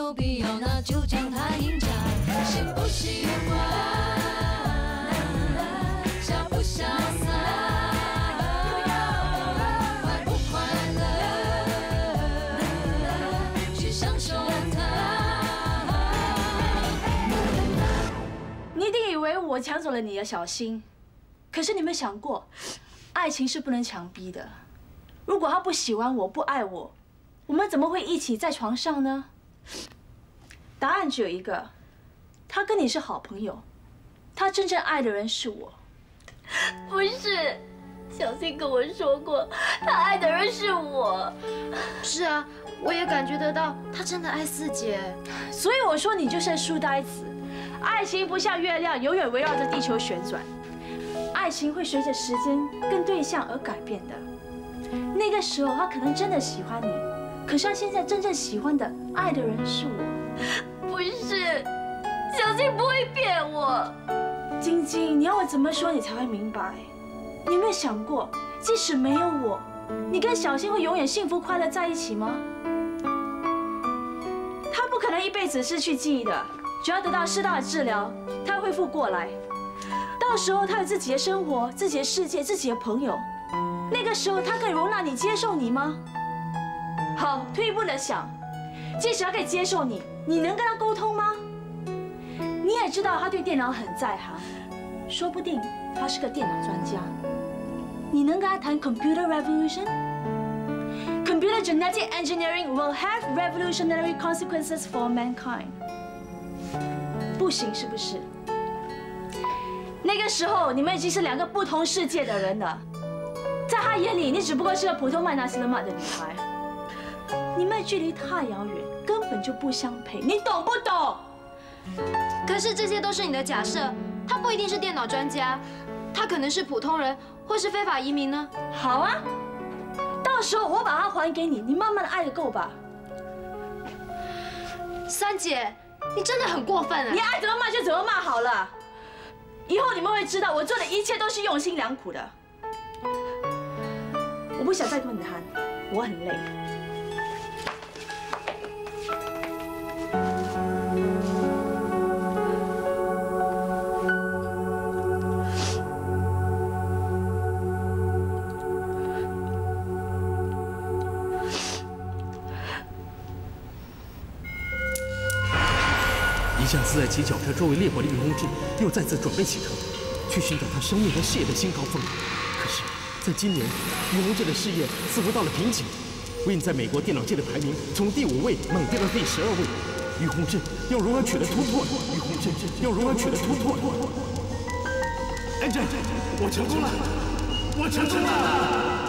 有必要，那就将它赢家。喜不喜欢，潇不潇洒，快不快乐，去享受它。你一定以为我抢走了你的小心，可是你没想过，爱情是不能强逼的。如果他不喜欢我，不爱我，我们怎么会一起在床上呢？答案只有一个，他跟你是好朋友，他真正爱的人是我。不是，小新跟我说过，他爱的人是我。是啊，我也感觉得到，他真的爱四姐。所以我说你就是书呆子。爱情不像月亮，永远围绕着地球旋转，爱情会随着时间跟对象而改变的。那个时候他可能真的喜欢你，可是他现在真正喜欢的、爱的人是我。不是，小静不会骗我。晶晶，你要我怎么说你才会明白？你有没有想过，即使没有我，你跟小新会永远幸福快乐在一起吗？他不可能一辈子失去记忆的，只要得到适当的治疗，他会恢复过来。到时候他有自己的生活、自己的世界、自己的朋友，那个时候他可以容纳你、接受你吗？好，退一步的想，即使他可以接受你，你能跟他沟通吗？你也知道他对电脑很在行，说不定他是个电脑专家。你能跟他谈 computer revolution？Computer genetic engineering will have revolutionary consequences for mankind。不行，是不是？那个时候你们已经是两个不同世界的人了，在他眼里，你只不过是个普通麦纳西勒曼的女孩。你们距离太遥远，根本就不相配，你懂不懂？可是这些都是你的假设，他不一定是电脑专家，他可能是普通人，或是非法移民呢。好啊，到时候我把它还给你，你慢慢的爱的够吧。三姐，你真的很过分啊！你爱怎么骂就怎么骂好了。以后你们会知道，我做的一切都是用心良苦的。我不想再跟你谈，我很累。一向自爱骑脚车周围猎火的于洪志，又再次准备启程，去寻找他生命和事业的新高峰。可是，在今年，于洪志的事业似乎到了瓶颈，Win 在美国电脑界的排名从第五位猛跌到第十二位。于洪志要如何取得突破？于洪志要如何取得突破？Angel，我成功了，我成功了！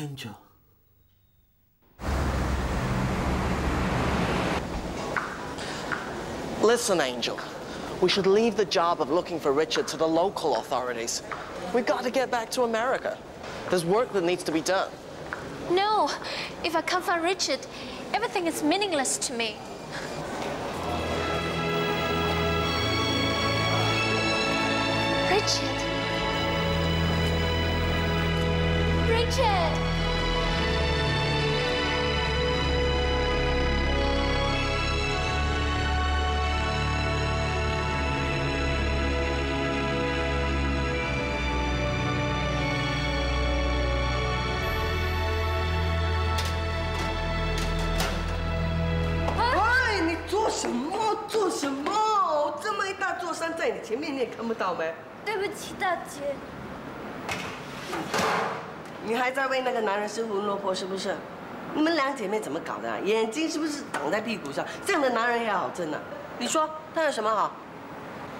Angel. Listen, Angel. We should leave the job of looking for Richard to the local authorities. We've got to get back to America. There's work that needs to be done. No, if I can't find Richard, everything is meaningless to me. Richard. 你做什么？做什么？这么一大座山在你前面，你也看不到没？对不起，大姐。你还在为那个男人失魂落魄是不是？你们两姐妹怎么搞的、啊？眼睛是不是挡在屁股上？这样的男人也好争啊！你说他有什么好？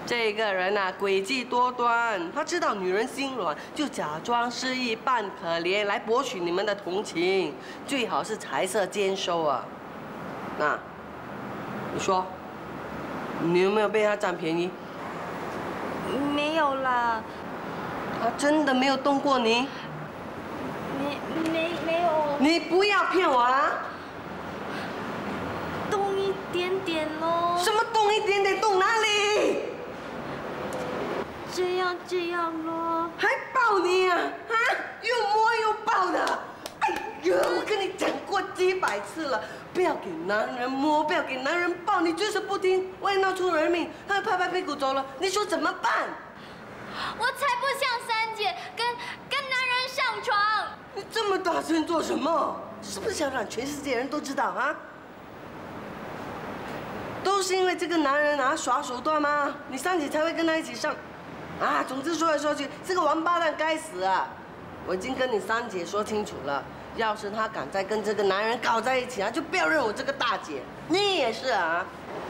这个人呐、啊，诡计多端，他知道女人心软，就假装失忆扮可怜来博取你们的同情，最好是财色兼收啊！那，你说，你有没有被他占便宜？没有啦，他真的没有动过你？没没没有，你不要骗我啊！动一点点咯。什么动一点点？动哪里？这样这样咯。还抱你啊？啊，又摸又抱的。哎呀，我跟你讲过几百次了，不要给男人摸，不要给男人抱，你就是不听，万一闹出人命，他又拍拍屁股走了，你说怎么办？我才不像三姐跟跟男人上床。你这么大声做什么？是不是想让全世界人都知道啊？都是因为这个男人啊耍手段吗？你三姐才会跟他一起上。啊，总之说来说去，这个王八蛋该死啊！我已经跟你三姐说清楚了，要是他敢再跟这个男人搞在一起啊，就不要认我这个大姐。你也是啊！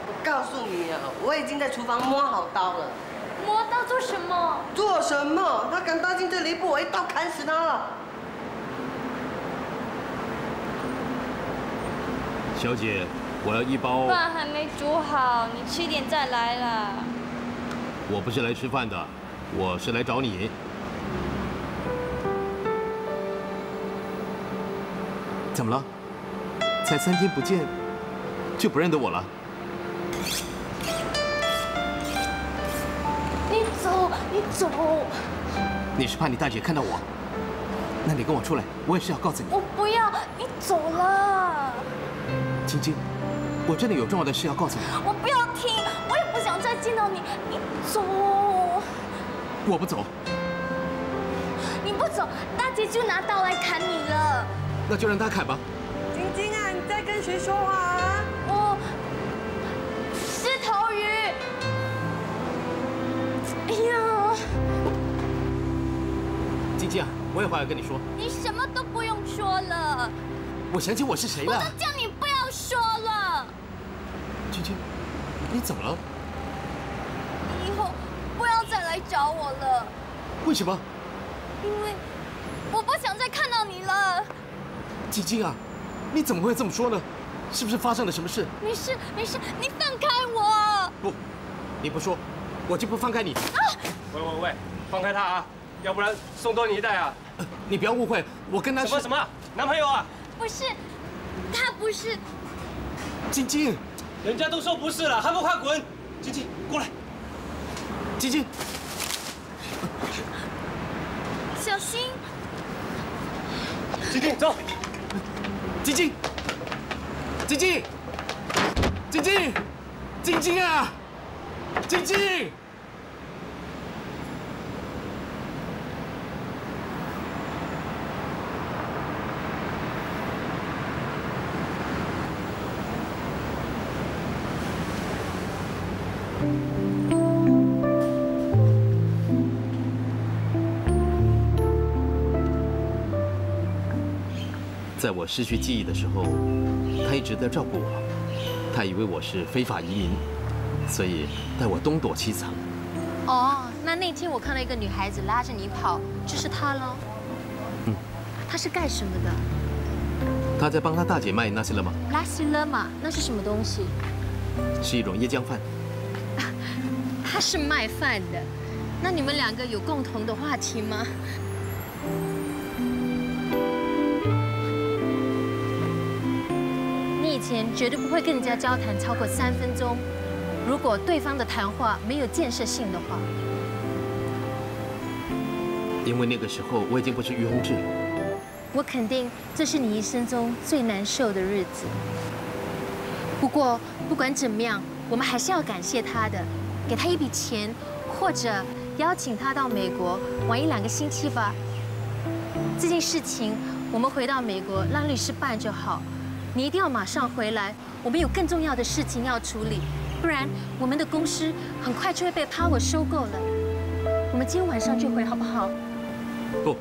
我告诉你啊，我已经在厨房摸好刀了。摸刀做什么？做什么？他敢搭进这里一步，我一刀砍死他了。小姐，我要一包。饭还没煮好，你吃点再来啦。我不是来吃饭的，我是来找你。怎么了？才三天不见，就不认得我了？你走，你是怕你大姐看到我？那你跟我出来，我也是要告诉你。我不要，你走了。晶晶，我真的有重要的事要告诉你。我不要听，我也不想再见到你。你走。我不走。你不走，大姐就拿刀来砍你了。那就让她砍吧。晶晶啊，你在跟谁说话我有话要跟你说。你什么都不用说了。我想起我是谁了我。都叫你不要说了。晶晶，你怎么了？你以后不要再来找我了，为什么？因为我不想再看到你了。晶晶啊，你怎么会这么说呢？是不是发生了什么事？没事没事，你放开我。不，你不说，我就不放开你。喂喂喂，放开他啊，要不然送多你一袋啊！呃你不要误会，我跟他是什么什么男朋友啊？不是，他不是。晶晶，人家都说不是了，还不快滚！晶晶，过来。晶晶，小心，晶晶，走。晶晶，晶晶，晶晶，晶晶啊，晶晶。在我失去记忆的时候，他一直在照顾我。他以为我是非法移民，所以带我东躲西藏。哦，那那天我看到一个女孩子拉着你跑，就是她喽。嗯，她是干什么的？她在帮她大姐卖那些了吗？拉西勒玛，那是什么东西？是一种椰浆饭。她是卖饭的。那你们两个有共同的话题吗？前绝对不会跟人家交谈超过三分钟，如果对方的谈话没有建设性的话。因为那个时候我已经不是于洪志。我肯定这是你一生中最难受的日子。不过不管怎么样，我们还是要感谢他的，给他一笔钱，或者邀请他到美国玩一两个星期吧。这件事情我们回到美国让律师办就好，你一定要马上回来，我们有更重要的事情要处理，不然我们的公司很快就会被 Power 收购了。我们今天晚上就回，好不好？不，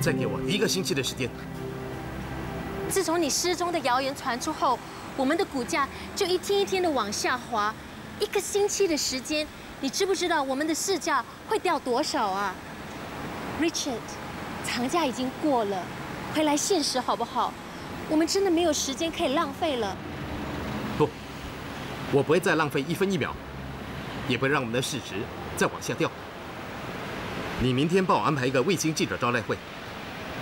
再给我一个星期的时间。自从你失踪的谣言传出后，我们的股价就一天一天的往下滑。一个星期的时间，你知不知道我们的市价会掉多少啊？Richard，长假已经过了，回来现实好不好？我们真的没有时间可以浪费了。不，我不会再浪费一分一秒，也不会让我们的市值再往下掉。你明天帮我安排一个卫星记者招待会，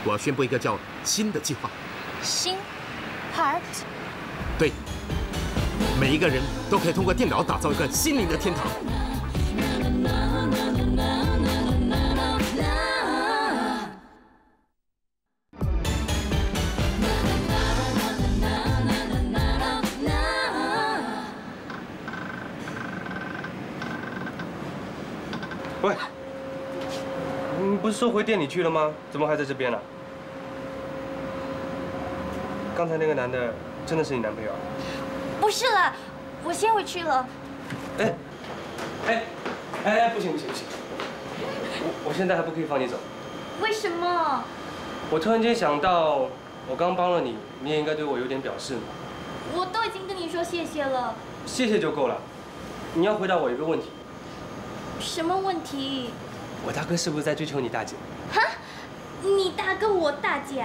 我要宣布一个叫“新的计划”。新，Heart。对。每一个人都可以通过电脑打造一个心灵的天堂。你不是说回店里去了吗？怎么还在这边呢？刚才那个男的真的是你男朋友？不是了，我先回去了。哎，哎，哎，不行不行不行，我我现在还不可以放你走。为什么？我突然间想到，我刚帮了你，你也应该对我有点表示嘛。我都已经跟你说谢谢了。谢谢就够了。你要回答我一个问题。什么问题？我大哥是不是在追求你大姐？哈？你大哥我大姐？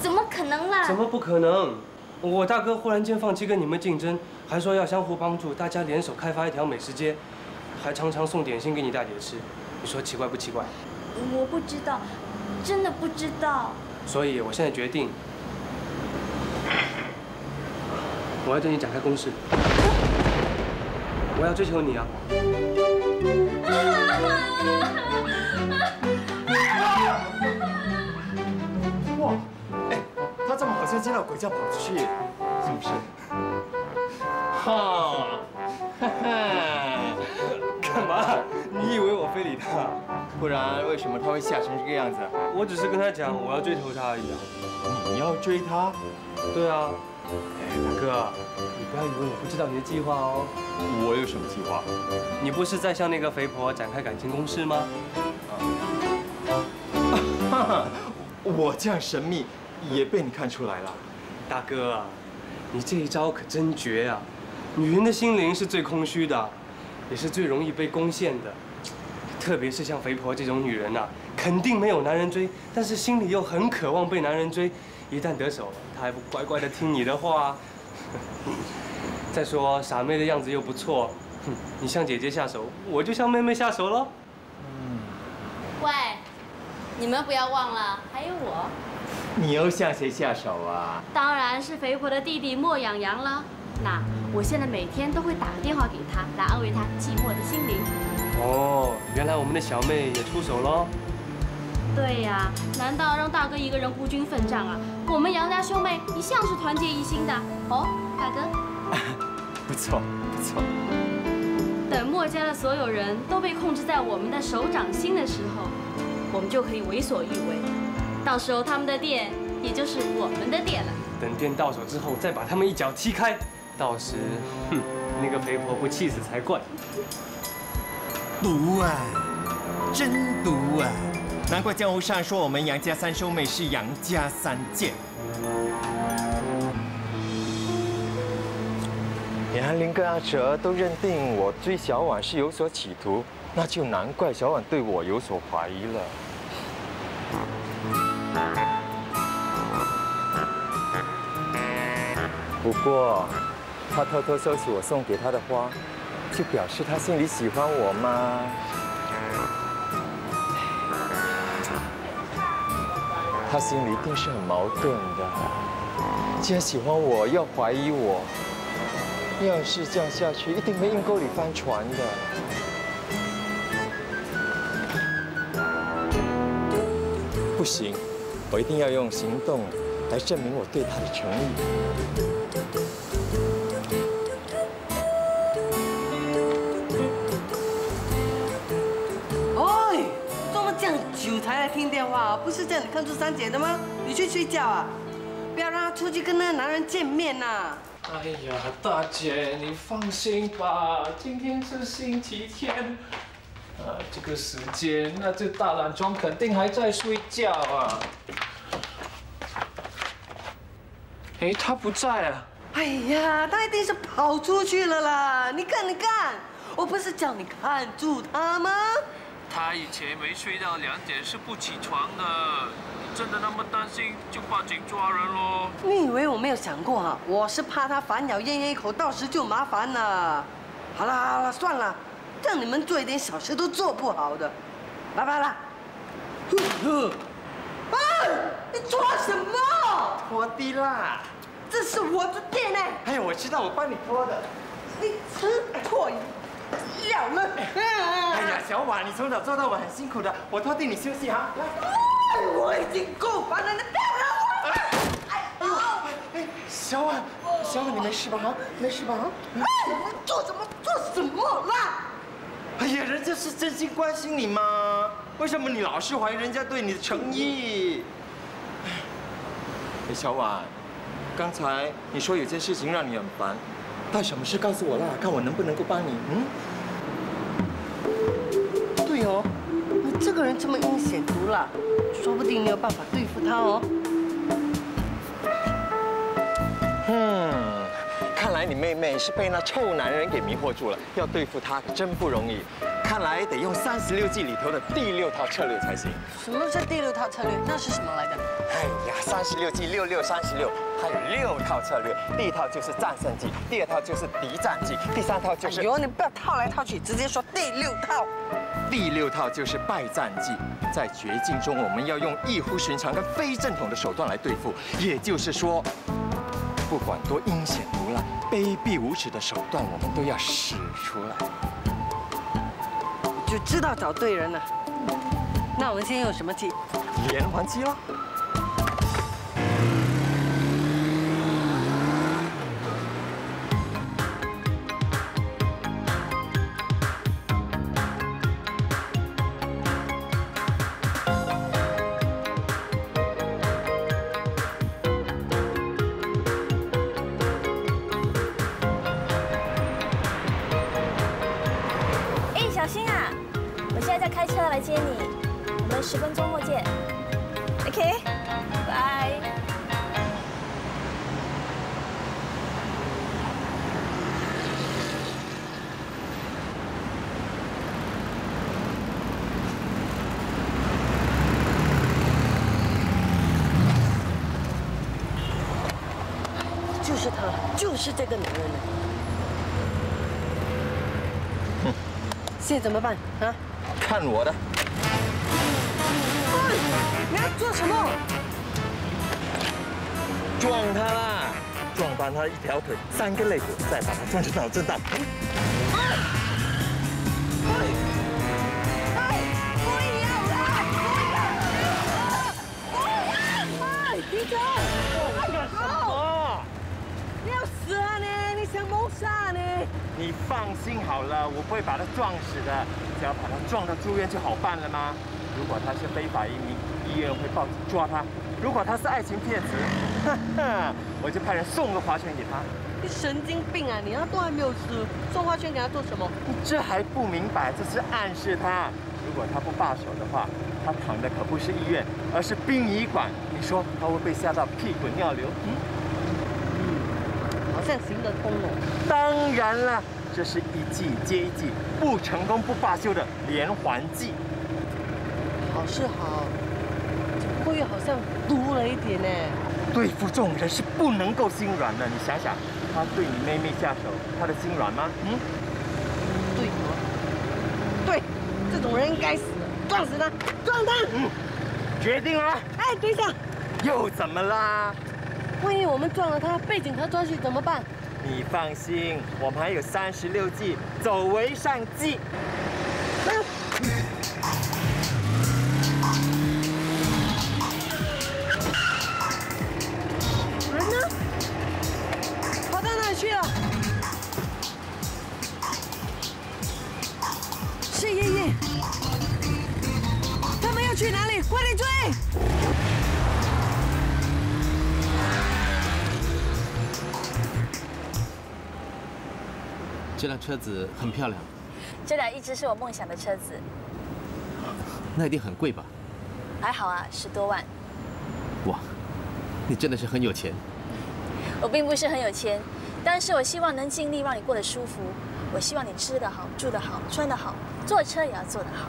怎么可能啦？怎么不可能？我大哥忽然间放弃跟你们竞争，还说要相互帮助，大家联手开发一条美食街，还常常送点心给你大姐吃，你说奇怪不奇怪？我不知道，真的不知道。所以我现在决定，我要对你展开攻势，我要追求你啊！见到鬼叫跑出去，是不是？哈，哈哈，干嘛？你以为我非礼他？不然为什么他会吓成这个样子？我只是跟他讲我要追求他而已啊。你要追他？对啊。哎，大哥，你不要以为我不知道你的计划哦。我有什么计划？你不是在向那个肥婆展开感情攻势吗？哈哈，我这样神秘。也被你看出来了，大哥啊，你这一招可真绝啊！女人的心灵是最空虚的，也是最容易被攻陷的。特别是像肥婆这种女人呐，肯定没有男人追，但是心里又很渴望被男人追。一旦得手，她还不乖乖的听你的话？再说傻妹的样子又不错，哼，你向姐姐下手，我就向妹妹下手喽。嗯。喂，你们不要忘了，还有我。你又向谁下手啊？当然是肥婆的弟弟莫养羊了。那我现在每天都会打个电话给他，来安慰他寂寞的心灵。哦，原来我们的小妹也出手喽。对呀，难道让大哥一个人孤军奋战啊？我们杨家兄妹一向是团结一心的。哦，大哥。不错，不错。等墨家的所有人都被控制在我们的手掌心的时候，我们就可以为所欲为。到时候他们的店也就是我们的店了。等店到手之后，再把他们一脚踢开，到时，哼，那个肥婆不气死才怪。毒啊，真毒啊！难怪江湖上说我们杨家三兄妹是杨家三剑。连安林跟阿哲都认定我追小婉是有所企图，那就难怪小婉对我有所怀疑了。不过，他偷偷收起我送给他的花，就表示他心里喜欢我吗？他心里一定是很矛盾的。既然喜欢我，又怀疑我，要是这样下去，一定会阴沟里翻船的。不行，我一定要用行动来证明我对他的诚意。听电话不是叫你看住三姐的吗？你去睡觉啊！不要让她出去跟那个男人见面呐！哎呀，大姐，你放心吧，今天是星期天。啊，这个时间，那这大懒装肯定还在睡觉啊。哎，他不在啊。哎呀，他一定是跑出去了啦！你看，你看，我不是叫你看住他吗？他以前没睡到两点是不起床的。你真的那么担心，就报警抓人喽？你以为我没有想过啊？我是怕他反咬咽一口，到时就麻烦了。好了好了，算了，让你们做一点小事都做不好的。来来来，啊！你做什么？拖地啦！这是我的店呢。哎呀，我知道，我帮你拖的。你吃错药了。哎呀，小婉，你从早做到晚，很辛苦的。我拖地，你休息哈。来，我已经够烦了，你不要惹我。哎呦，哎，小婉，小婉，你没事吧？哈，没事吧？哎，你做什么？做什么啦？哎呀，人家是真心关心你嘛，为什么你老是怀疑人家对你的诚意？哎，小婉。刚才你说有件事情让你很烦，到什么事告诉我啦？看我能不能够帮你。嗯，对哦，你这个人这么阴险毒辣，说不定你有办法对付他哦。嗯，看来你妹妹是被那臭男人给迷惑住了，要对付他可真不容易。看来得用三十六计里头的第六套策略才行。什么是第六套策略？那是什么来的？哎呀，三十六计，六六三十六，它有六套策略。第一套就是战胜计，第二套就是敌战计，第三套就是……哎呦，你不要套来套去，直接说第六套。第六套就是败战计，在绝境中我们要用异乎寻常跟非正统的手段来对付。也就是说，不管多阴险毒辣、卑鄙无耻的手段，我们都要使出来。就知道找对人了。那我们先用什么计？连环计喽。就是这个男人了。现在怎么办啊？看我的！你要做什么？撞他啦！撞断他一条腿、三个肋骨，再把他撞成脑震荡。不要啦！不要！哎！弟弟！干什么？你要死啊你！你想谋杀你？你放心好了，我不会把他撞死的。只要把他撞到住院就好办了吗？如果他是非法移民，医院会报警抓他；如果他是爱情骗子，我就派人送个花圈给他。你神经病啊！你他都还没有死，送花圈给他做什么？你这还不明白？这是暗示他。如果他不罢手的话，他躺的可不是医院，而是殡仪馆。你说他会被吓到屁滚尿流？嗯，好像行得通哦。当然了。这是一计接一计，不成功不罢休的连环计。好是好，不过又好像多了一点呢。对付这种人是不能够心软的。你想想，他对你妹妹下手，他的心软吗？嗯，对，对，这种人应该死，撞死他，撞他。嗯，决定了。哎，等一下，又怎么啦？万一我们撞了他，被警察抓去怎么办？你放心，我们还有三十六计，走为上计。车子很漂亮，这辆一直是我梦想的车子，那一定很贵吧？还好啊，十多万。哇，你真的是很有钱。我并不是很有钱，但是我希望能尽力让你过得舒服。我希望你吃得好，住得好，穿得好，坐车也要坐得好。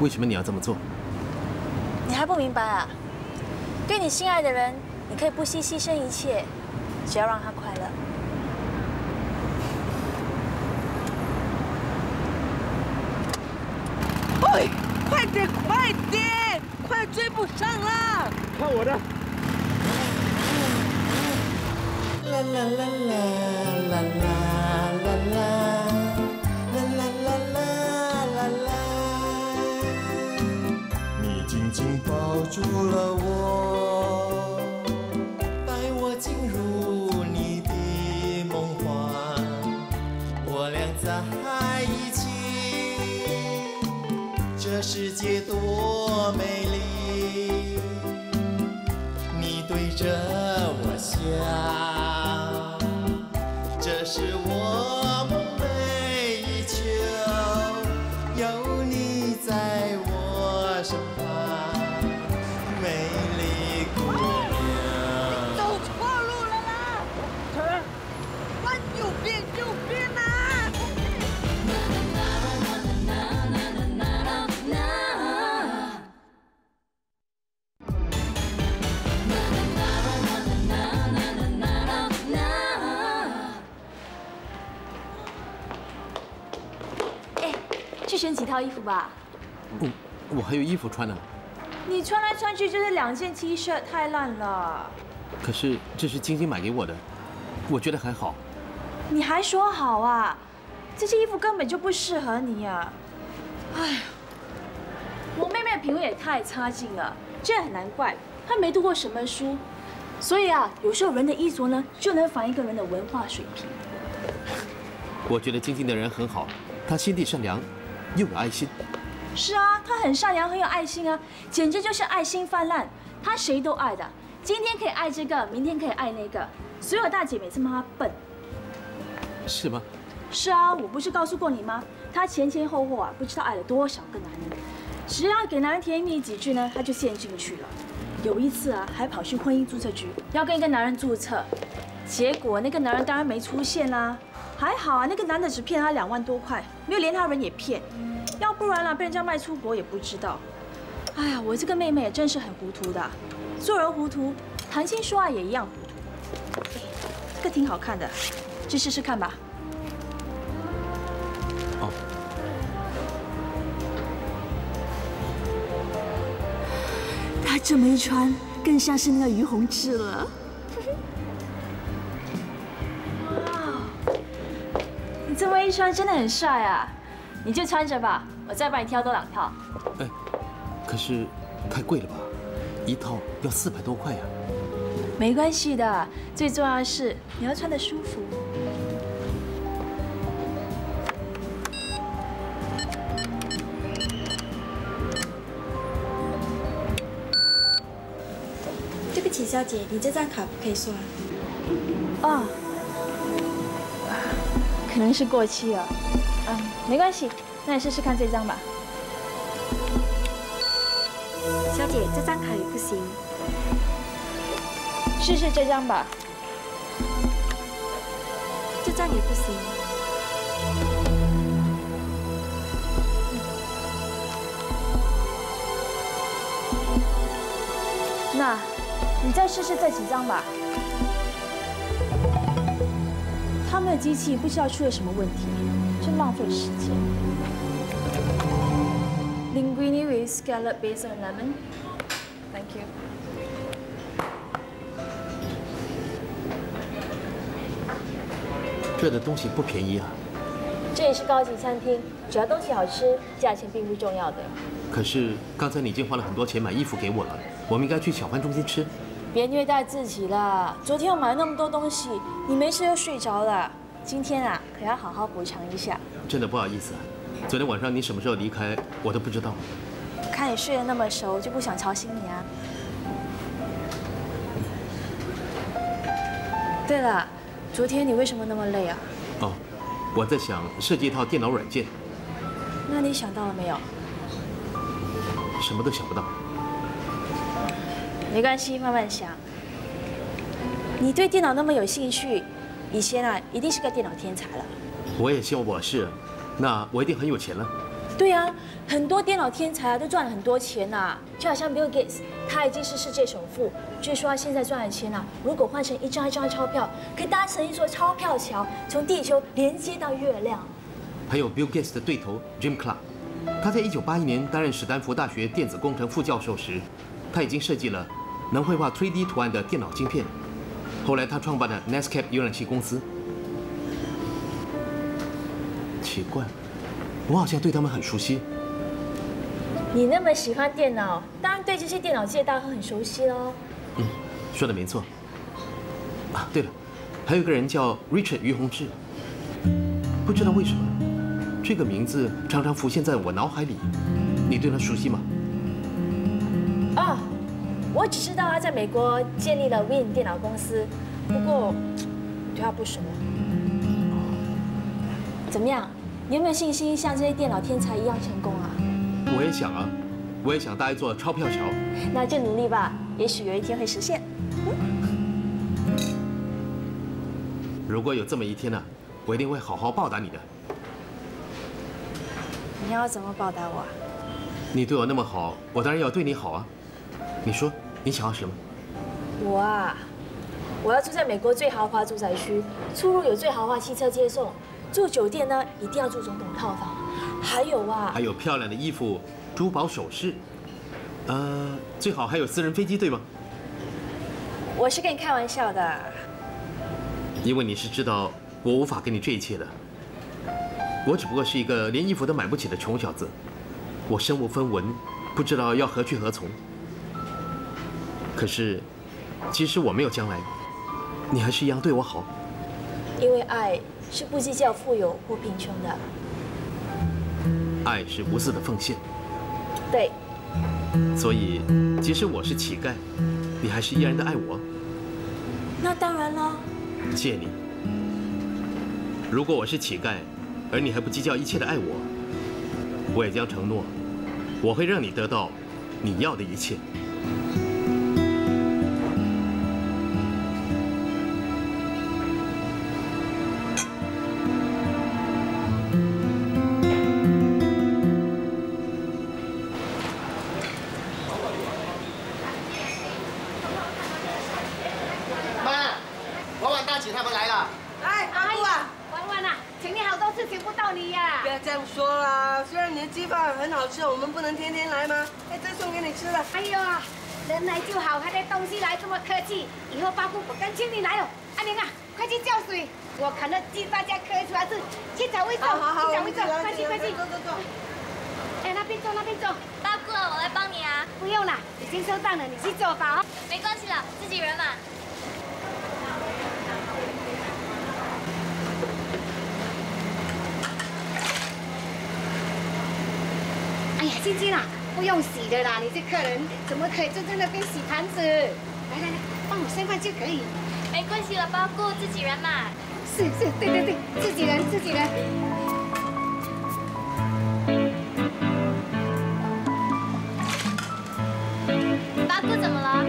为什么你要这么做？你还不明白啊？对你心爱的人，你可以不惜牺牲一切，只要让他快乐。喂，快点，快点，快追不上啦！看我的！啦啦啦啦啦啦啦啦啦啦啦啦啦！你紧紧抱住了我，带我进入你的梦幻，我俩在一起，这世界多美着我笑，这是我套衣服吧。我我还有衣服穿呢。你穿来穿去就是两件 T 恤，太烂了。可是这是晶晶买给我的，我觉得还好。你还说好啊？这些衣服根本就不适合你啊！哎呀，我妹妹的品味也太差劲了，这也很难怪，她没读过什么书。所以啊，有时候人的衣着呢，就能反映一个人的文化水平。我觉得晶晶的人很好，她心地善良，又有爱心。是啊，他很善良，很有爱心啊，简直就是爱心泛滥。他谁都爱的，今天可以爱这个，明天可以爱那个。所有大姐每次骂他笨。是吗？是啊，我不是告诉过你吗？他前前后后啊，不知道爱了多少个男人。只要给男人甜言蜜语几句呢，他就陷进去了。有一次啊，还跑去婚姻注册局要跟一个男人注册，结果那个男人当然没出现啦。还好啊，那个男的只骗她两万多块，没有连他人也骗。要不然啦，被人家卖出国也不知道。哎呀，我这个妹妹也真是很糊涂的，做人糊涂，谈情说爱也一样糊涂。哎，这个挺好看的，去试试看吧。哦。她这么一穿，更像是那个于洪志了。这么一穿真的很帅啊！你就穿着吧，我再帮你挑多两套。哎，可是太贵了吧？一套要四百多块呀。没关系的，最重要的是你要穿的舒服。对不起，小姐，你这张卡不可以刷。哦，可能是过期了。嗯，没关系，那你试试看这张吧。小姐，这张卡也不行。试试这张吧。这张也不行。那，你再试试这几张吧。的机器不知道出了什么问题，真浪费时间。Linguine with scallop basil and lemon. Thank you. 这的东西不便宜啊。这也是高级餐厅，只要东西好吃，价钱并不是重要的。可是刚才你已经花了很多钱买衣服给我了，我们应该去小贩中心吃。别虐待自己了，昨天我买了那么多东西，你没事就睡着了。今天啊，可要好好补偿一下。真的不好意思啊，昨天晚上你什么时候离开，我都不知道。看你睡得那么熟，就不想吵醒你啊。对了，昨天你为什么那么累啊？哦，我在想设计一套电脑软件，那你想到了没有？什么都想不到。没关系，慢慢想。你对电脑那么有兴趣，以前啊一定是个电脑天才了。我也希望我是，那我一定很有钱了。对啊，很多电脑天才啊都赚了很多钱呐、就好像 Bill Gates，他已经是世界首富。据说他现在赚的钱啊，如果换成一张一张的钞票，可以搭成一座钞票桥，从地球连接到月亮。还有 Bill Gates 的对头 Jim Clark，他在1981年担任史丹福大学电子工程副教授时，他已经设计了能绘画 3D 图案的电脑晶片。后来他创办了 Netscape 浏览器公司。奇怪，我好像对他们很熟悉。你那么喜欢电脑，当然对这些电脑界大亨很熟悉喽。嗯，说的没错。啊，对了，还有一个人叫 Richard 于洪志，不知道为什么，这个名字常常浮现在我脑海里。你对他熟悉吗？哦，我只知道他在美国建立了 Win 电脑公司，不过我对他不熟。怎么样？你有没有信心像这些电脑天才一样成功啊？我也想啊，我也想搭一座钞票桥。那就努力吧，也许有一天会实现。如果有这么一天呢、我一定会好好报答你的。你要怎么报答我啊？你对我那么好，我当然要对你好啊。你说你想要什么？我啊，我要住在美国最豪华住宅区，出入有最豪华汽车接送，住酒店呢一定要住总统套房，还有啊，还有漂亮的衣服、珠宝首饰，呃，最好还有私人飞机，对吗？我是跟你开玩笑的。因为你是知道我无法给你这一切的。我只不过是一个连衣服都买不起的穷小子，我身无分文，不知道要何去何从。可是，即使我没有将来，你还是一样对我好。因为爱是不计较富有或贫穷的。爱是无私的奉献，对，所以即使我是乞丐，你还是依然的爱我。那当然了。谢你。如果我是乞丐，而你还不计较一切的爱我，我也将承诺，我会让你得到你要的一切。人来就好，还带东西来这么客气，以后八姑不敢请你来了。阿玲啊，快去叫水，我看到鸡大家可以出来吃，去找位坐，好好好去找位坐，我们去快去快去，走走走。哎，那边坐那边坐。八姑，我来帮你啊。不用啦，已经收档了，你去做吧哦。没关系了，自己人嘛。哎呀，晶晶啊，不用洗的啦，你这客人怎么可以坐在那边洗盘子？来来来，帮我剩饭就可以。没关系了，八姑，自己人嘛。是是，对对对，自己人自己人。八姑怎么了？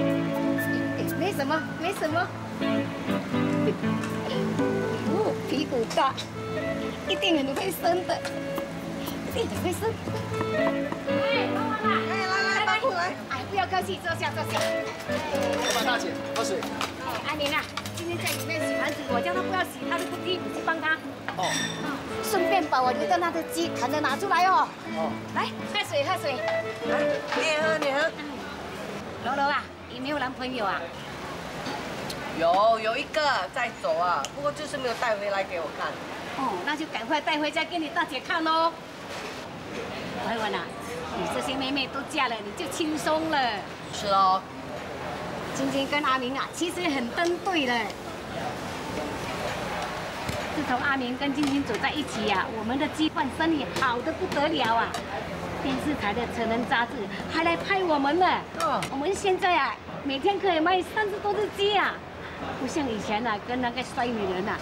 没什么，没什么。哦，屁股大，一定很会生的，一定很会生。不要客气，坐下坐下。老板大姐，喝水。阿明啊，今天在里面洗盘子，我叫他不要洗他的鸡，你去帮他。哦。顺便把我留的那只鸡砍的拿出来哦。哦。来，喝水喝水。来你也喝，你喝。柔柔啊，你没有男朋友啊？有有一个在走啊，不过就是没有带回来给我看。哦，那就赶快带回家给你大姐看喽。婉婉啊，你这些妹妹都嫁了，你就轻松了。是哦。晶晶跟阿明啊，其实很登对的。自从阿明跟晶晶走在一起呀、我们的鸡饭生意好的不得了啊！电视台的成人杂志还来拍我们呢。我们现在啊，每天可以卖三十多只鸡啊，不像以前啊，跟那个衰女人啊，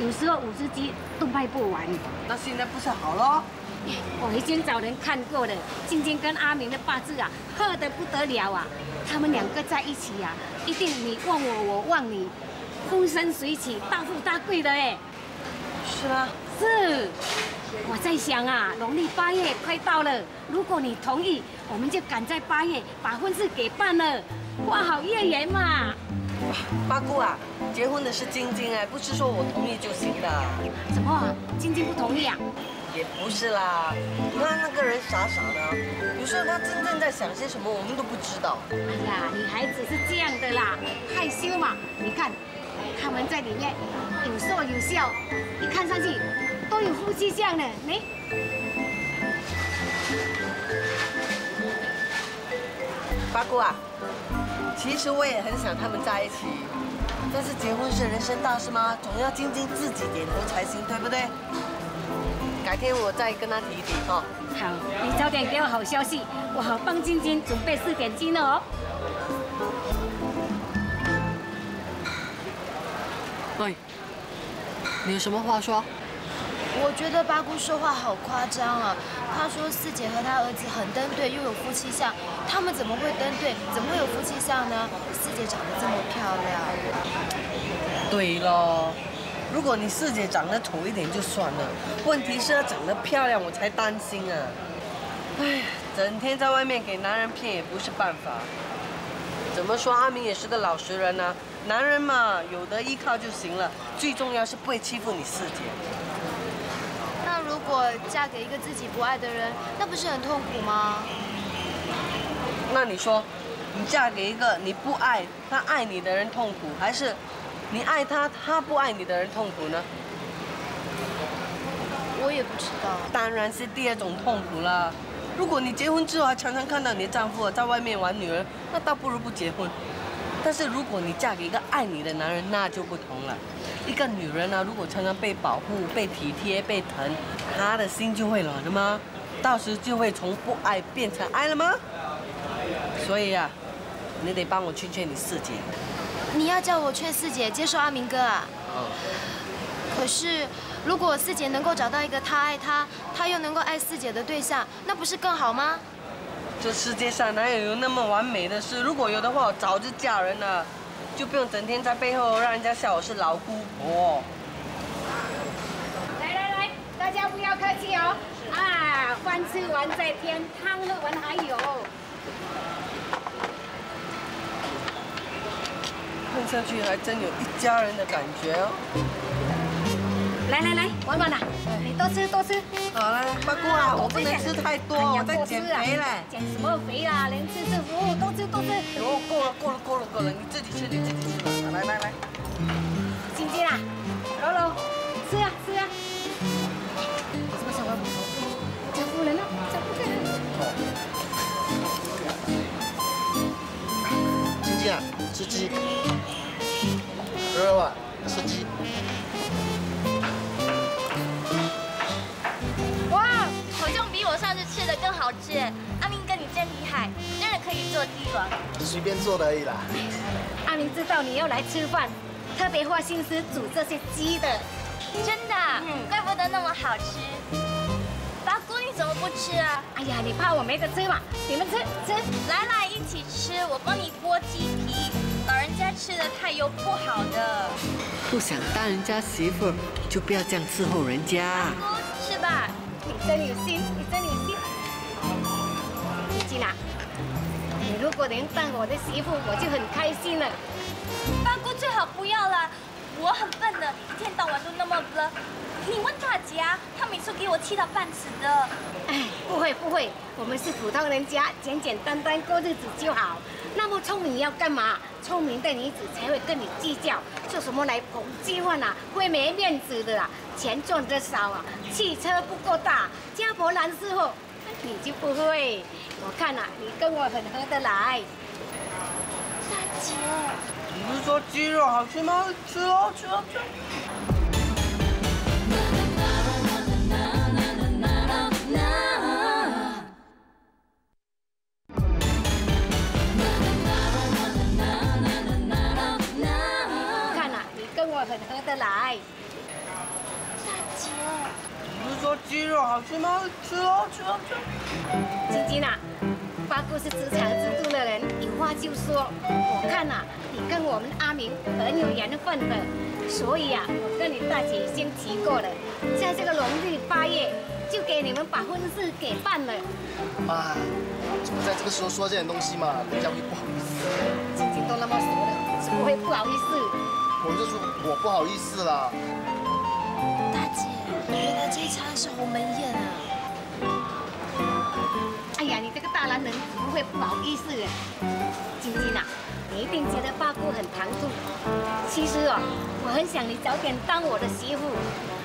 有时候五十鸡都卖不完。那现在不是好了？我已经找人看过了，晶晶跟阿明的八字啊，合得不得了啊！他们两个在一起呀、一定你忘我，我忘你，风生水起，大富大贵的哎。是吗？是。我在想啊，农历八月快到了，如果你同意，我们就赶在八月把婚事给办了，花好月圆嘛。八姑啊，结婚的是晶晶哎，不是说我同意就行的。怎么啊？晶晶不同意啊？也不是啦，你看那个人傻傻的，有时候他真正在想些什么，我们都不知道。哎呀，女孩子是这样的啦，害羞嘛。你看，他们在里面有说有笑，一看上去都有夫妻相呢。你八姑啊，其实我也很想他们在一起，但是结婚是人生大事吗？总要晶晶自己点头才行，对不对？改天我再跟他提一提哈。好，你早点给我好消息，我好帮晶晶准备四点金哦。喂，你有什么话说？我觉得八姑说话好夸张啊！她说四姐和她儿子很登对，又有夫妻相，他们怎么会登对？怎么会有夫妻相呢？四姐长得这么漂亮。对喽，如果你四姐长得丑一点就算了，问题是要长得漂亮，我才担心啊。哎，整天在外面给男人骗也不是办法。怎么说，阿明也是个老实人呢、男人嘛，有的依靠就行了，最重要是不会欺负你四姐。那如果嫁给一个自己不爱的人，那不是很痛苦吗？那你说，你嫁给一个你不爱但爱你的人痛苦，还是你爱他他不爱你的人痛苦呢？我也不知道。当然是第二种痛苦了。如果你结婚之后还常常看到你的丈夫在外面玩女人，那倒不如不结婚。但是如果你嫁给一个爱你的男人，那就不同了。一个女人呢、如果常常被保护、被体贴、被疼，她的心就会软了吗？到时就会从不爱变成爱了吗？所以啊、你得帮我劝劝你四姐。你要叫我劝四姐接受阿明哥啊？可是，如果四姐能够找到一个她爱她，她又能够爱四姐的对象，那不是更好吗？这世界上哪有有那么完美的事？如果有的话，我早就嫁人了，就不用整天在背后让人家笑我是老姑婆。来来来，大家不要客气哦。啊，饭吃完再添，汤喝完还有。看上去还真有一家人的感觉哦。来来来，婉婉呐，你多吃多吃。好了，八姑啊，我不能吃太多，我在减肥嘞。减什么肥啊？能吃这服务多吃多吃。哦，够了够了够了够了，你自己吃你自己吃吧。来来来，晶晶啊，柔柔，吃啊吃啊。有什么想要补充？叫夫人呢？叫夫人。晶晶啊，吃鸡。柔柔啊，吃鸡。哇，好像比我上次吃的更好吃。阿明哥你真厉害，真的可以做鸡王。随便做的而已啦。阿明知道你要来吃饭，特别花心思煮这些鸡的。真的，怪不得那么好吃。八姑你怎么不吃啊？哎呀，你怕我没得吃嘛？你们吃吃。来来，一起吃，我帮你剥鸡家吃的太油不好的。不想当人家媳妇儿，就不要这样伺候人家。是吧。你真有心，你真有心。晶晶啊，你如果能当我的媳妇，我就很开心了。八姑最好不要了，我很笨的，一天到晚都那么了。你问大姐啊，她每次给我气到半死的。哎，不会不会，我们是普通人家，简简单单过日子就好。那么聪明要干嘛？聪明的女子才会跟你计较，做什么来捧鸡饭啊？会没面子的啦。钱赚得少啊，汽车不够大，家婆难伺候，你就不会。我看啊，你跟我很合得来。大姐，你不是说鸡肉好吃吗？吃哦吃哦吃哦。看啊，你跟我很合得来。说鸡肉好吃吗？吃哦，吃哦，吃。晶晶啊，八姑是直肠直肚的人，有话就说。我看呐、你跟我们阿明很有缘分的，所以啊，我跟你大姐已经提过了，在这个农历八月就给你们把婚事给办了。妈，怎么在这个时候说这点东西嘛？人家会不好意思。晶晶都那么熟了，怎么会不好意思？我就说我不好意思啦。大姐，原来这一餐是鸿门宴啊！哎呀，你这个大男人怎么会不好意思呢？晶晶啊，你一定觉得爸姑很唐突。其实哦，我很想你早点当我的媳妇。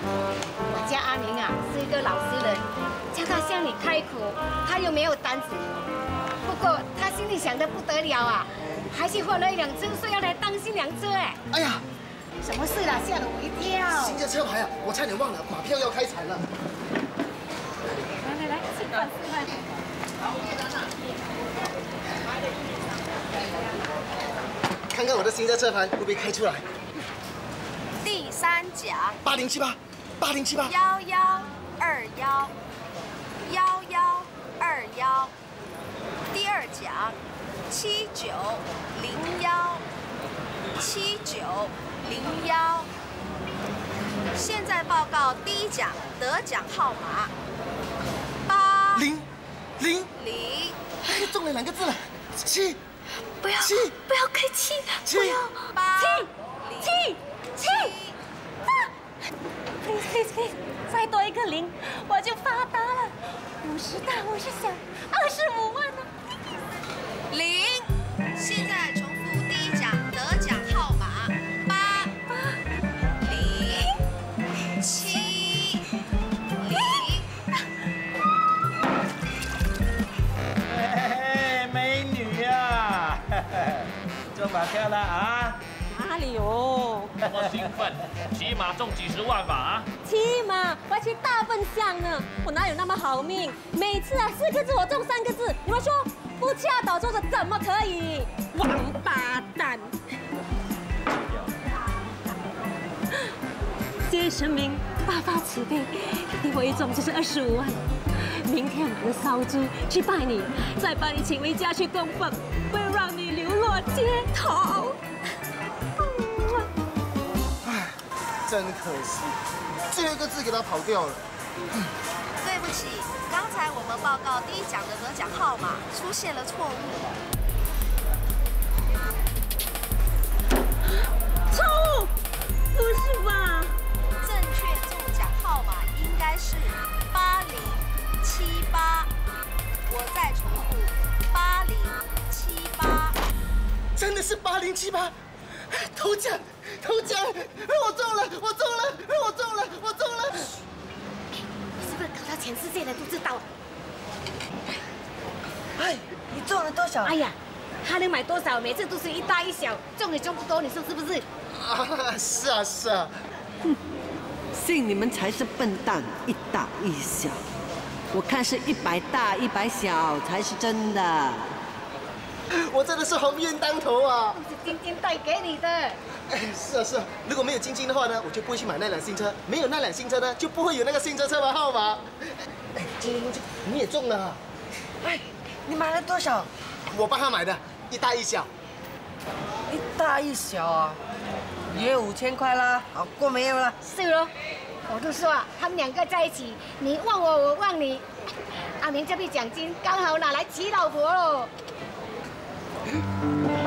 我家阿明啊是一个老实人，叫他向你开口，他又没有胆子。不过他心里想的不得了啊，还是换了一辆车，说要来当新娘车哎。哎呀，什么事啦？吓了我一跳。新的车牌啊，我差点忘了，马票要开彩了。来来来，吃饭吃饭。看看我的新车车牌会不会开出来？第三甲八零七八，八零七八。幺幺二幺幺幺二幺，第二奖七九零幺七九零幺。现在报告第一奖得奖号码八零零零，哎，中了两个字了，七。不要七不要开气，七不要八七七八，please please please，再多一个零，我就发达了，五十大五十小，二十五万呢。零。现在重复第一奖得奖号码八零七零。美女呀、中马票了啊！哪里有？那么兴奋，起码中几十万吧啊！起码我还去大笨象呢，我哪有那么好命？每次啊四个字我中三个字，你们说不恰到做的怎么可以？王八蛋！谢谢神明大发慈悲，给我一中就是二十五万。明天我买了烧猪去拜你，再把你请回家去供奉，不要让你流落街头。唉，真可惜，最后一个字给他跑掉了。对不起，刚才我们报告第一奖的得奖号码出现了错误。错误？不是吧？正确中奖号码应该是八零七八。我再重复，八零七八。真的是八零七八，头奖，头奖，我中了，我中了，我中了，我中了。全世界人都知道了？哎，你中了多少？哎呀，他能买多少？每次都是一大一小，中也中不多，你说是不是？啊，是啊，是啊。哼信你们才是笨蛋，一大一小。我看是一百大一百小才是真的。我真的是鸿运当头啊！是晶晶带给你的。哎，是啊是啊，如果没有晶晶的话呢，我就不会去买那辆新车；没有那辆新车呢，就不会有那个新车车牌号码。哎，晶晶，你也中了啊！哎，你买了多少？我帮他买的，一大一小。一大一小啊，也有五千块啦，好过没有了？是喽，我都说啊，他们两个在一起，你忘我，我忘你。阿明这笔奖金刚好拿来娶老婆喽。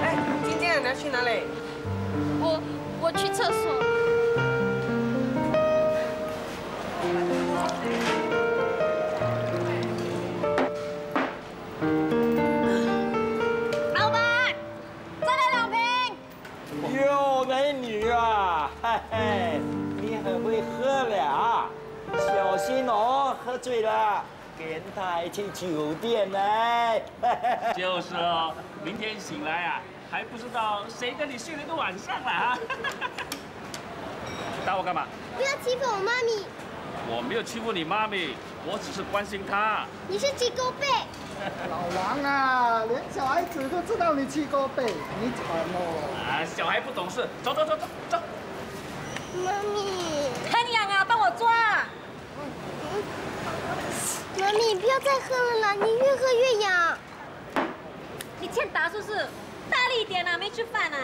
哎，今天你要去哪里？我我去厕所。老板，再来两瓶。哟，美女啊，嘿嘿，你很会喝了啊，小心哦，喝醉了跟他去酒店来。就是哦，明天醒来啊，还不知道谁跟你睡了一个晚上了啊！打我干嘛？不要欺负我妈咪，我没有欺负你妈咪，我只是关心她。你是鸡狗背。老王啊，连小孩子都知道你气过背，你惨哦！啊，小孩不懂事，走走走走走。妈咪，看你养啊，帮我抓。妈咪，不要再喝了啦，你越喝越痒。你欠打是不是？大力一点啊，没吃饭啊。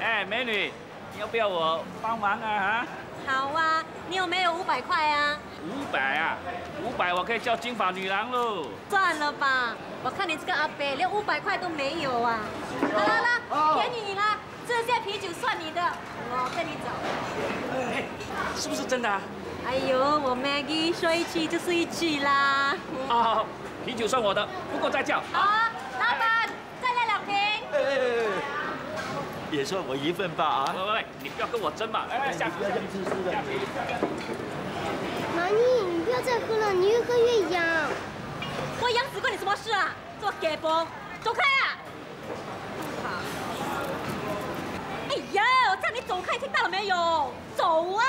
哎，美女，要不要我帮忙啊？好啊，你有没有五百块啊？五百啊，五百我可以叫金发女郎喽。算了吧，我看你这个阿伯连五百块都没有啊。好了了，便宜你啦，这些啤酒算你的，我跟你走。哎，是不是真的？哎呦，我 Maggie 说一句就是一句啦。好好好，啤酒算我的，不过再叫。好啊，老板，再来两瓶。也算我一份吧啊！喂喂喂，你不要跟我争嘛！哎，下次下去吃吃的。妈咪，你不要再喝了，你越喝越痒。我痒死关你什么事啊？做给崩，走开啊！哎呀，我叫你走开，听到了没有？走啊！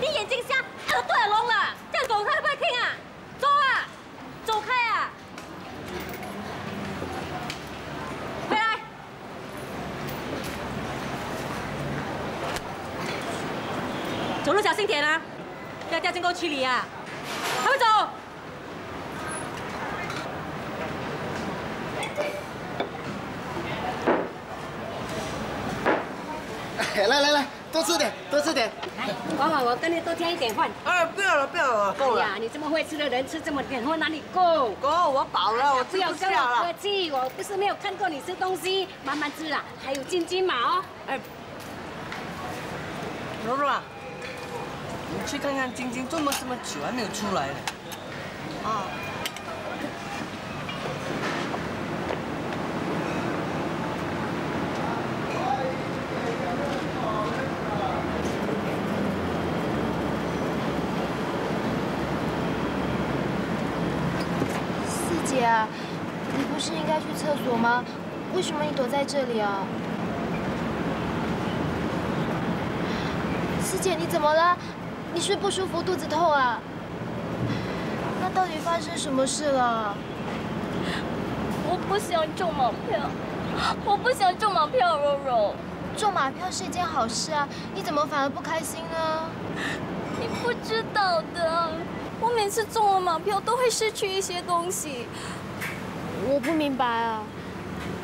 你眼睛瞎，耳朵也聋了，这样走开会不听啊？走啊！走开啊！回来！走路小心点啊，不要掉进沟渠里啊！还会走？来来来，多吃点，多吃点。来王婉，我跟你多添一点饭。哎，不要了，不要了，够了。哎呀，你这么会吃的人，吃这么点饭哪里够？够，我饱了，我吃不要跟不下了我客。气，我不是没有看过你吃东西，慢慢吃啦。还有金金嘛哦。哎，柔柔啊，你去看看晶晶，这么这么久还没有出来呢。啊。四姐啊，你不是应该去厕所吗？为什么你躲在这里啊？师姐，你怎么了？你是不舒服，肚子痛啊？那到底发生什么事了？我不想中马票，我不想中马票，柔柔。中马票是一件好事啊，你怎么反而不开心呢？你不知道的，我每次中了马票都会失去一些东西。我不明白啊。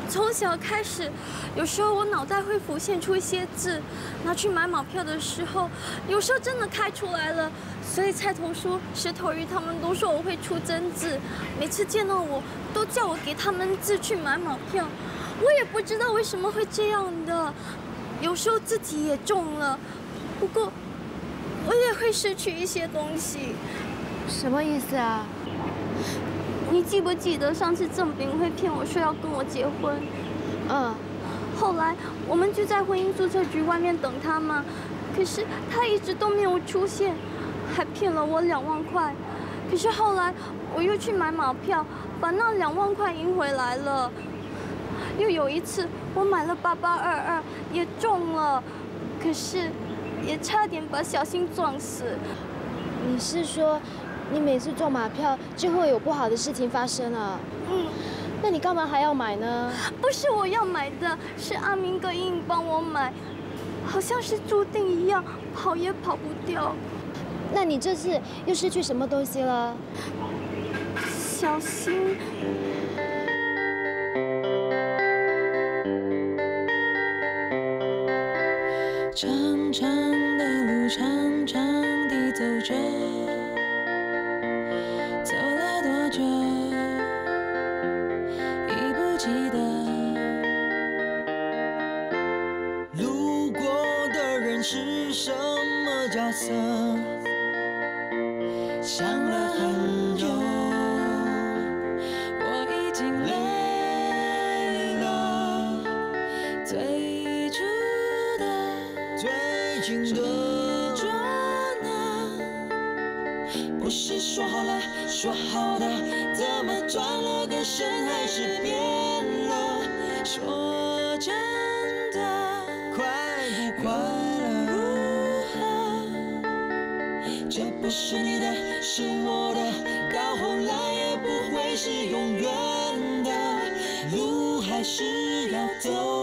从小开始，有时候我脑袋会浮现出一些字，拿去买马票的时候，有时候真的开出来了。所以菜头叔、石头鱼他们都说我会出真字，每次见到我都叫我给他们字去买马票。我也不知道为什么会这样的，有时候自己也中了，不过我也会失去一些东西。什么意思啊？你记不记得上次郑炳辉骗我说要跟我结婚？嗯。后来我们就在婚姻注册局外面等他嘛，可是他一直都没有出现，还骗了我两万块。可是后来我又去买马票，把那两万块赢回来了。又有一次我买了八八二二，也中了，可是也差点把小新撞死。你是说，你每次中马票就会有不好的事情发生啊？嗯。那你干嘛还要买呢？不是我要买的，是阿明哥硬帮我买，好像是注定一样，跑也跑不掉。那你这次又失去什么东西了？小心。长长的路，长情的转啊，不是说好了，说好的，怎么转了个身还是变了？说真的，快不快乐？如何？这不是你的，是我的，到后来也不会是永远的，路还是要走。